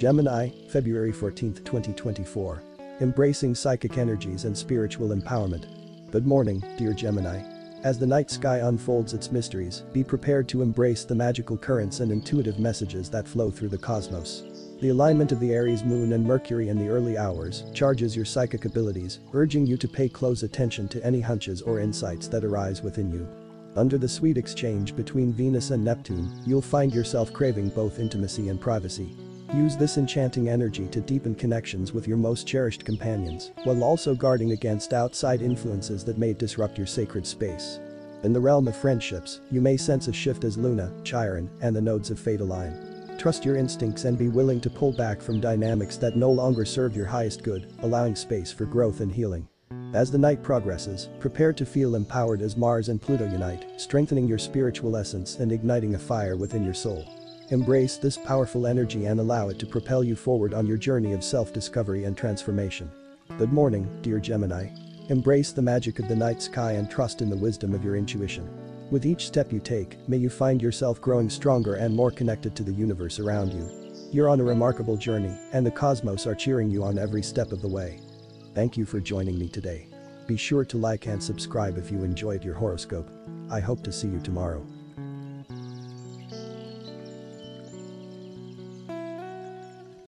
Gemini, February 14, 2024. Embracing psychic energies and spiritual empowerment. Good morning, dear Gemini. As the night sky unfolds its mysteries, be prepared to embrace the magical currents and intuitive messages that flow through the cosmos. The alignment of the Aries moon and Mercury in the early hours charges your psychic abilities, urging you to pay close attention to any hunches or insights that arise within you. Under the sweet exchange between Venus and Neptune, you'll find yourself craving both intimacy and privacy. Use this enchanting energy to deepen connections with your most cherished companions, while also guarding against outside influences that may disrupt your sacred space. In the realm of friendships, you may sense a shift as Luna, Chiron, and the nodes of fate align. Trust your instincts and be willing to pull back from dynamics that no longer serve your highest good, allowing space for growth and healing. As the night progresses, prepare to feel empowered as Mars and Pluto unite, strengthening your spiritual essence and igniting a fire within your soul. Embrace this powerful energy and allow it to propel you forward on your journey of self-discovery and transformation. Good morning, dear Gemini. Embrace the magic of the night sky and trust in the wisdom of your intuition. With each step you take, may you find yourself growing stronger and more connected to the universe around you. You're on a remarkable journey, and the cosmos are cheering you on every step of the way. Thank you for joining me today. Be sure to like and subscribe if you enjoyed your horoscope. I hope to see you tomorrow.